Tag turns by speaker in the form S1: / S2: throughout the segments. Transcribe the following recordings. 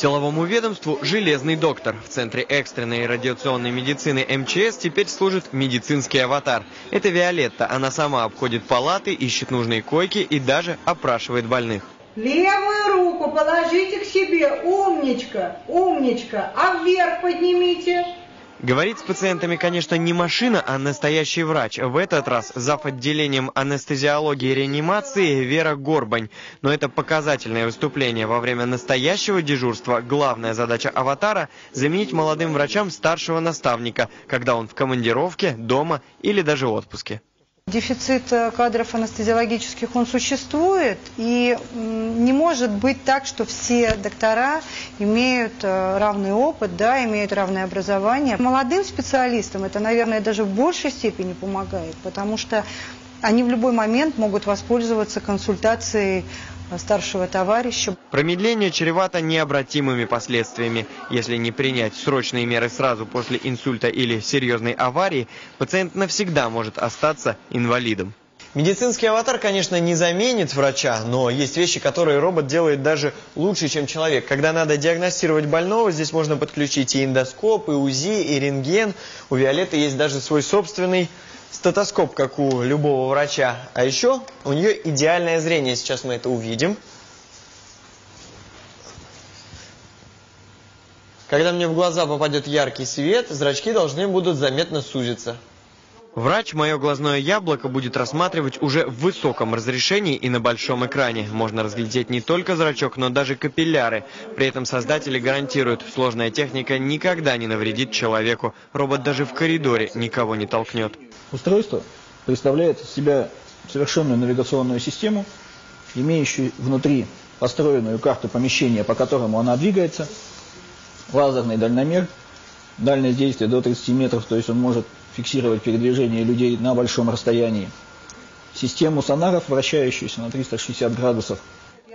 S1: Силовому ведомству «Железный доктор». В Центре экстренной радиационной медицины МЧС теперь служит медицинский аватар. Это Виолетта. Она сама обходит палаты, ищет нужные койки и даже опрашивает больных.
S2: Левую руку положите к себе, умничка, умничка, а вверх поднимите.
S1: Говорит с пациентами, конечно, не машина, а настоящий врач. В этот раз зав. отделением анестезиологии и реанимации Вера Горбань. Но это показательное выступление. Во время настоящего дежурства главная задача аватара – заменить молодым врачам старшего наставника, когда он в командировке, дома или даже отпуске.
S3: Дефицит э, кадров анестезиологических, он существует, и не может быть так, что все доктора имеют э, равный опыт, да, имеют равное образование. Молодым специалистам это, наверное, даже в большей степени помогает, потому что они в любой момент могут воспользоваться консультацией старшего товарища.
S1: Промедление чревато необратимыми последствиями. Если не принять срочные меры сразу после инсульта или серьезной аварии, пациент навсегда может остаться инвалидом. Медицинский аватар, конечно, не заменит врача, но есть вещи, которые робот делает даже лучше, чем человек. Когда надо диагностировать больного, здесь можно подключить и эндоскоп, и УЗИ, и рентген. У Виолетты есть даже свой собственный стетоскоп, как у любого врача. А еще у нее идеальное зрение. Сейчас мы это увидим. Когда мне в глаза попадет яркий свет, зрачки должны будут заметно сузиться. Врач мое глазное яблоко будет рассматривать уже в высоком разрешении и на большом экране. Можно разглядеть не только зрачок, но даже капилляры. При этом создатели гарантируют, сложная техника никогда не навредит человеку. Робот даже в коридоре никого не толкнет.
S4: Устройство представляет из себя совершенную навигационную систему, имеющую внутри построенную карту помещения, по которому она двигается, лазерный дальномер, дальность действия до 30 метров, то есть он может фиксировать передвижение людей на большом расстоянии. Систему сонаров, вращающуюся на 360 градусов.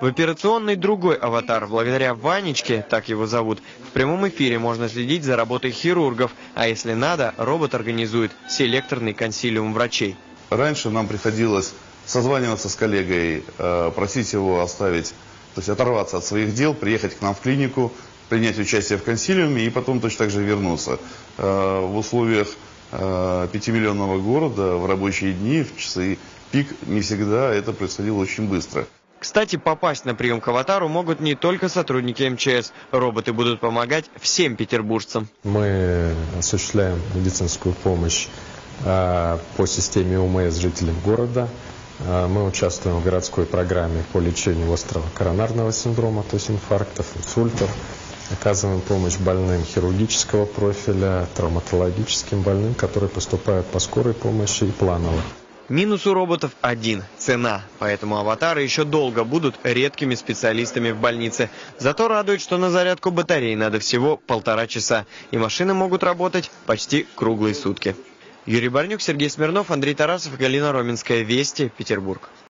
S1: В операционной другой аватар, благодаря Ванечке, так его зовут, в прямом эфире можно следить за работой хирургов, а если надо, робот организует селекторный консилиум врачей.
S5: Раньше нам приходилось созваниваться с коллегой, э, просить его оставить, то есть оторваться от своих дел, приехать к нам в клинику, принять участие в консилиуме и потом точно так же вернуться. Э, в условиях пятимиллионного города в рабочие дни, в часы пик, не всегда это происходило очень быстро.
S1: Кстати, попасть на прием к аватару могут не только сотрудники МЧС. Роботы будут помогать всем петербуржцам.
S6: Мы осуществляем медицинскую помощь э, по системе УМС жителям города. Э, мы участвуем в городской программе по лечению острого коронарного синдрома, то есть инфарктов, инсультов. Оказываем помощь больным хирургического профиля, травматологическим больным, которые поступают по скорой помощи и планово.
S1: Минус у роботов один – цена. Поэтому аватары еще долго будут редкими специалистами в больнице. Зато радует, что на зарядку батареи надо всего полтора часа. И машины могут работать почти круглые сутки. Юрий Барнюк, Сергей Смирнов, Андрей Тарасов, Галина Роменская. Вести, Петербург.